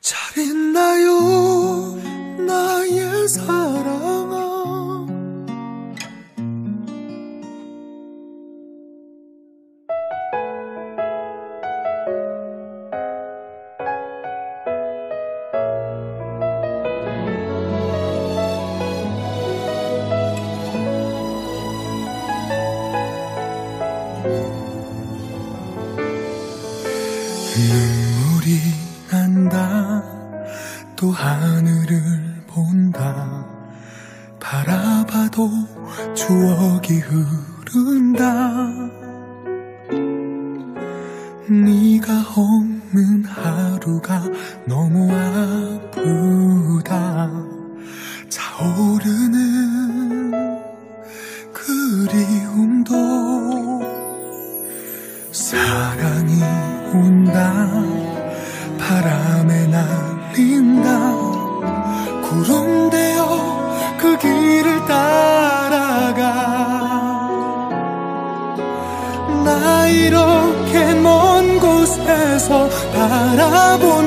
잘 있나요? 바람에 날린다. 구름되어 그 길을 따라가. 나 이렇게 먼 곳에서 바라보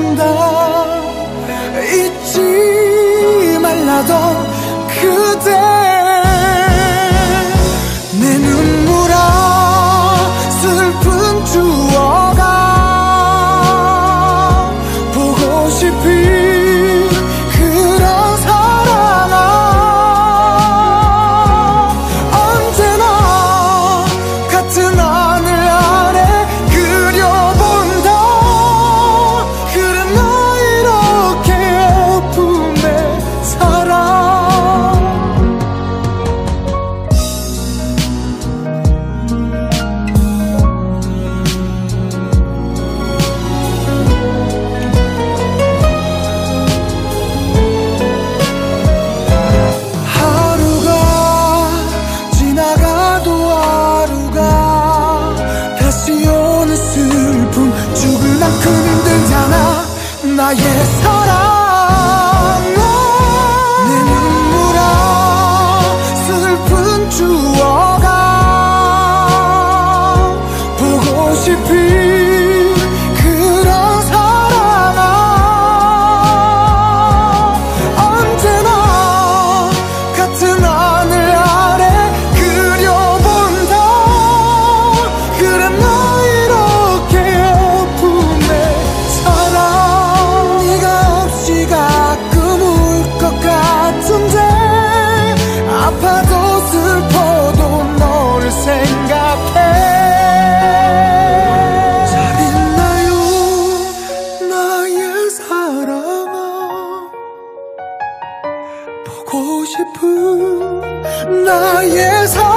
싶은 나의 삶.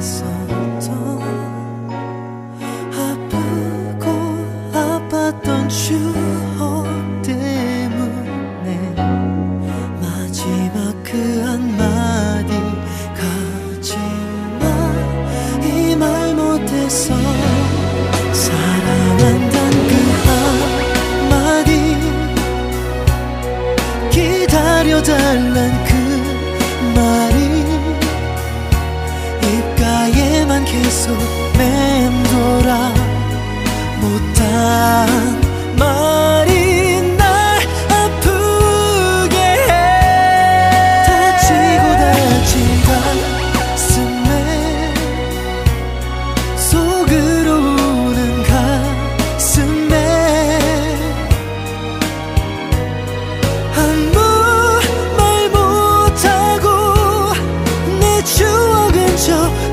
song. 추억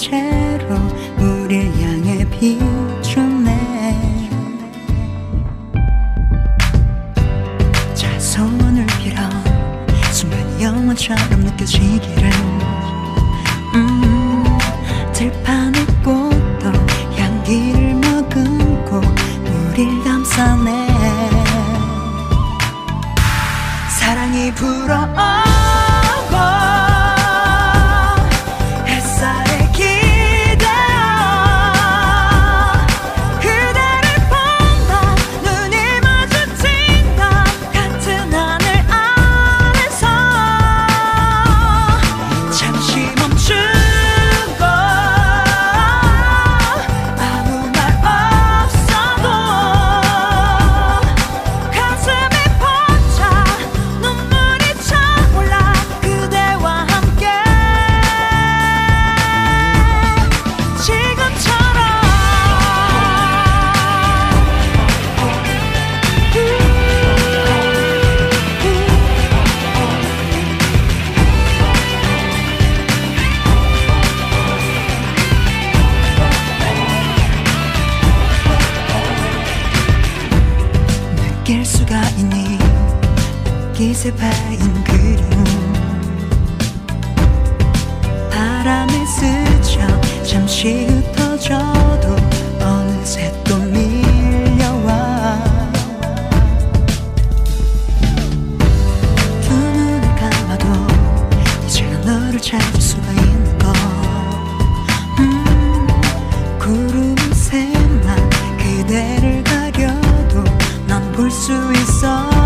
채로 우릴 향해 비춰내 자 손을 빌어 순간 영원처럼 느껴지기를. 음, 들판의 꽃도 향기를 머금고 우릴 감싸네. 사랑이 불어 그 파인 그림. 바람에 스쳐 잠시 흩어져도 어느새 또 밀려와. 두 눈을 감아도 이제 난 너를 찾을 수가 있는 걸 음, 구름 새만 그대를 가려도 넌볼수 있어.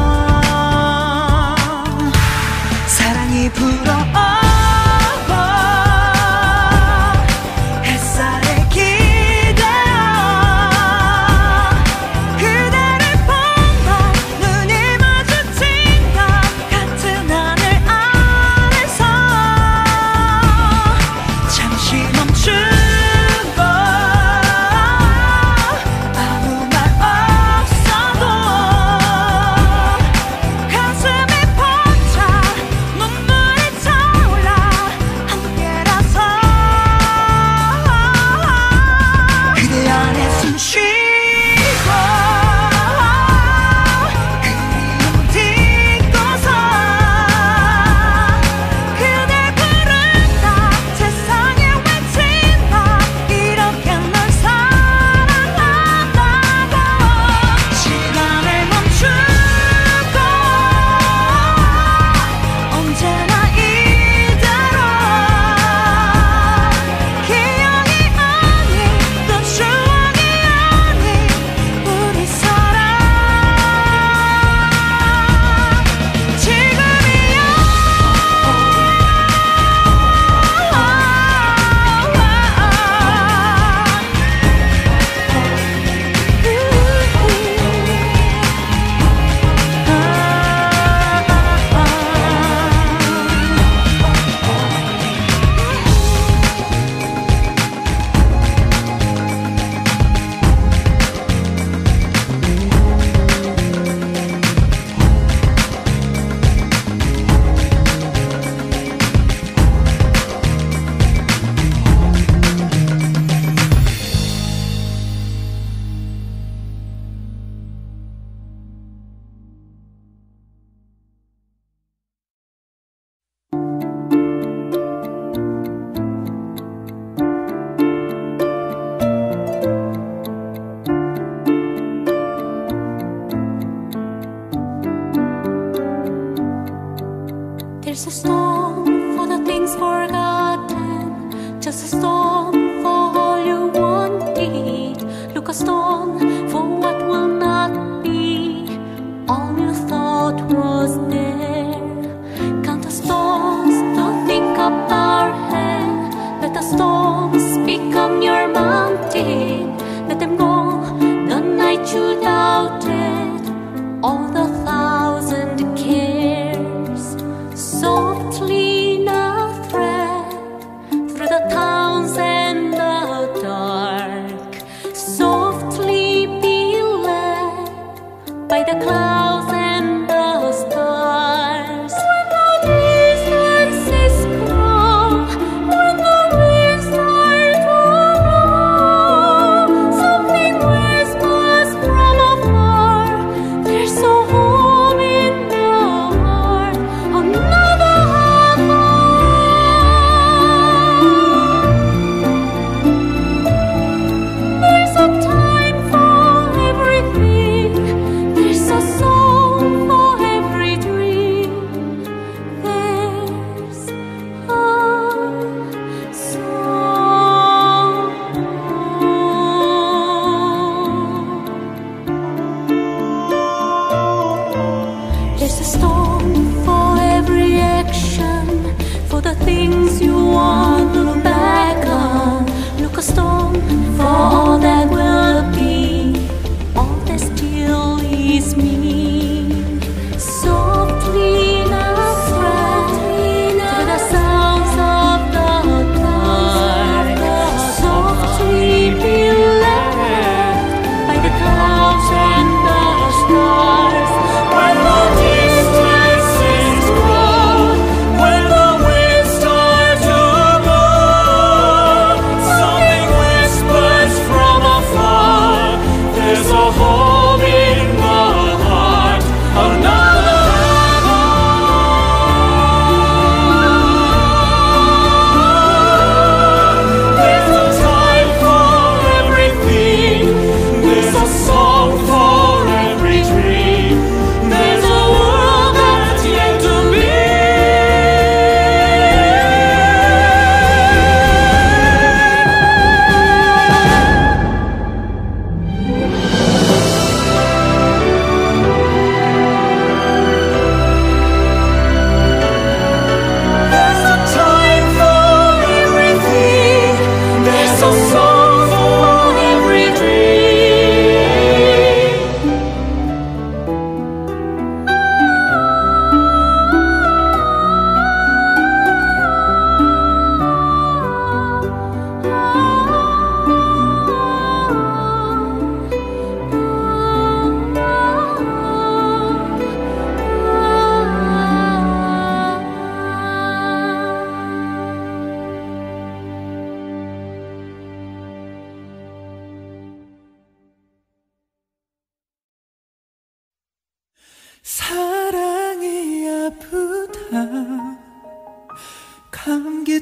主到。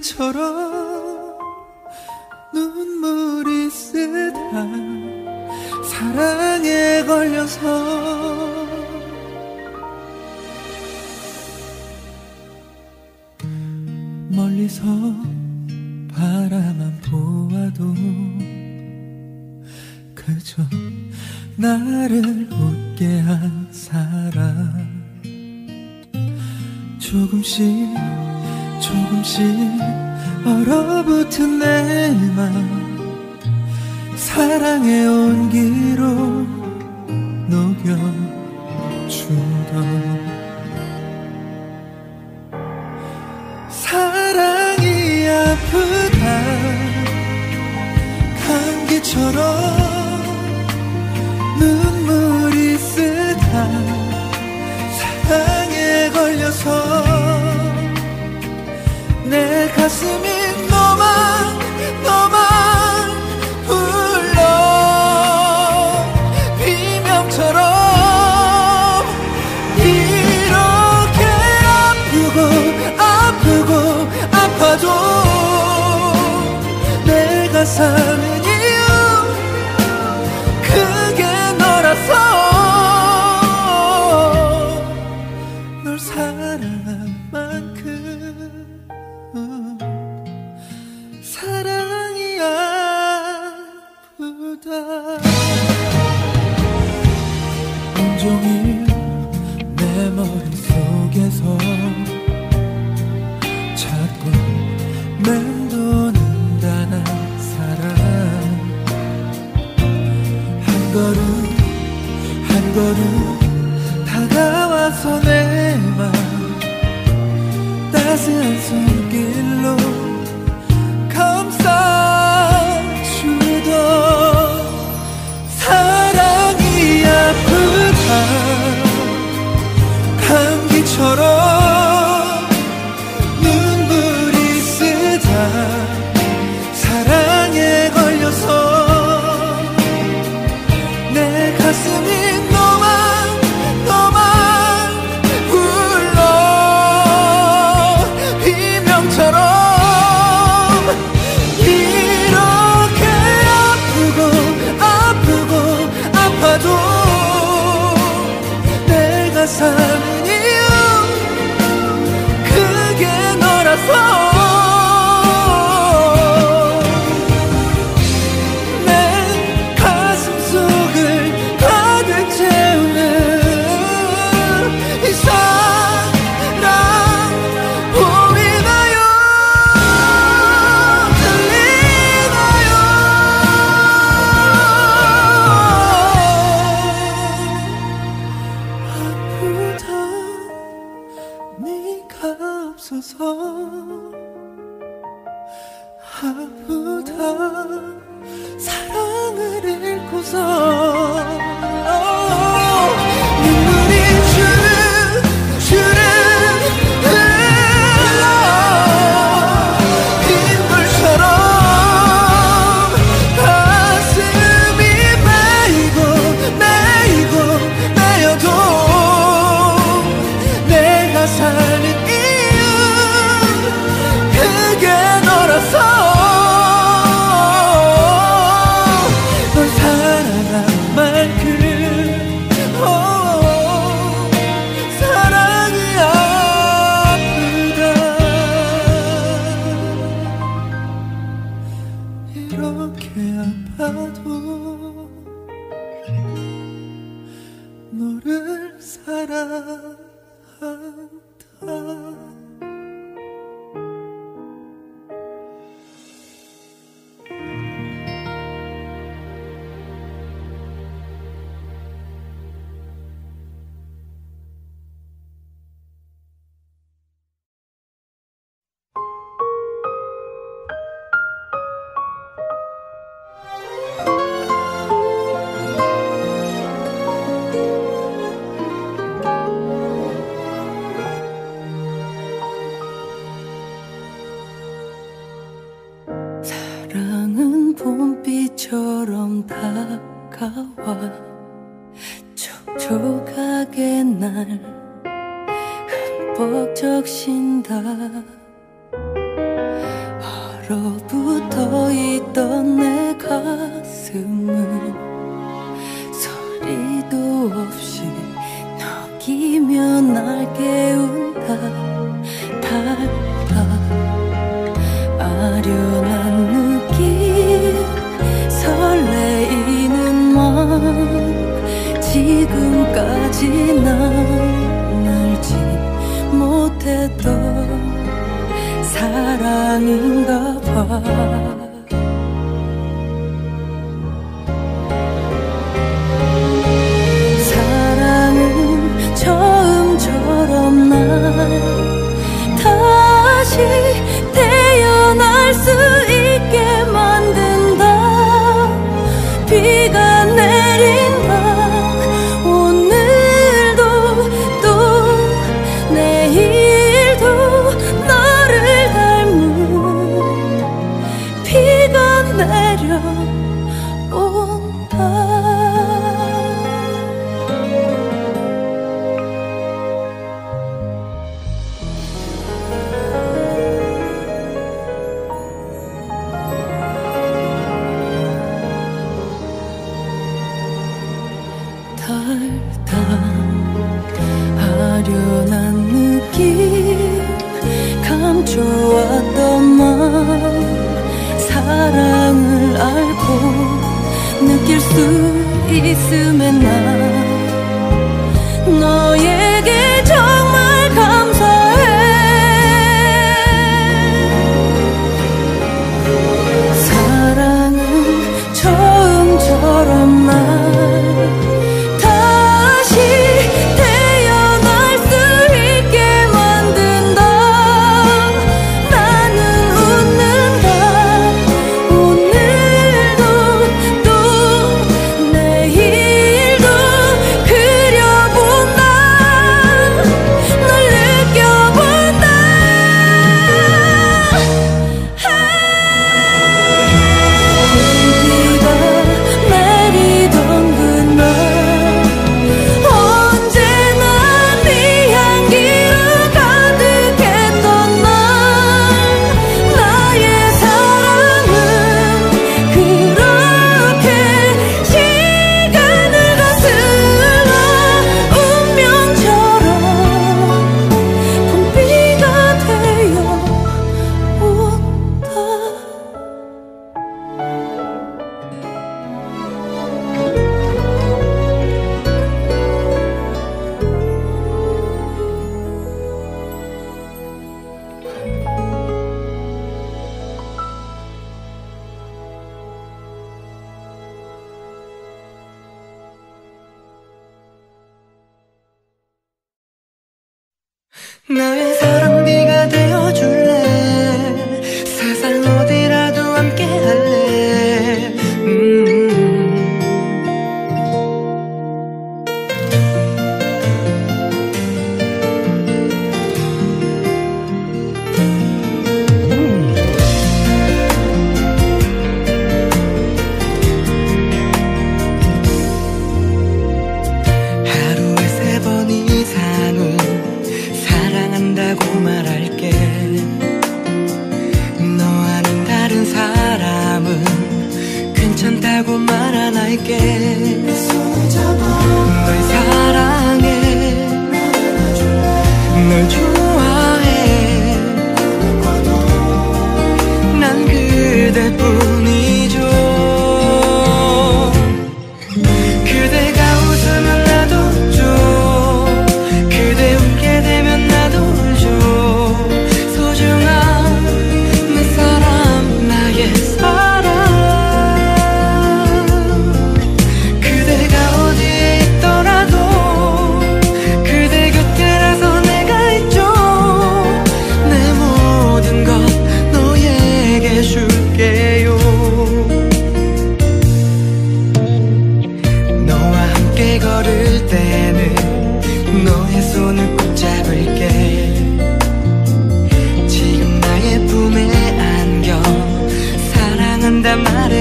그대처럼 아프다 감기처럼 눈물이 쓰다 사랑에 걸려서 내 가슴이 내 봄비처럼 다가와 촉촉하게 날 흠뻑 적신다. 얼어붙어 있던 내 가슴은 소리도 없이 너기며 날 깨운다. 지난 알지 못했던 사랑인가 봐. 괜찮다고 말 안 할게 널 사랑해. 널 좋아해.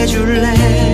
해줄래?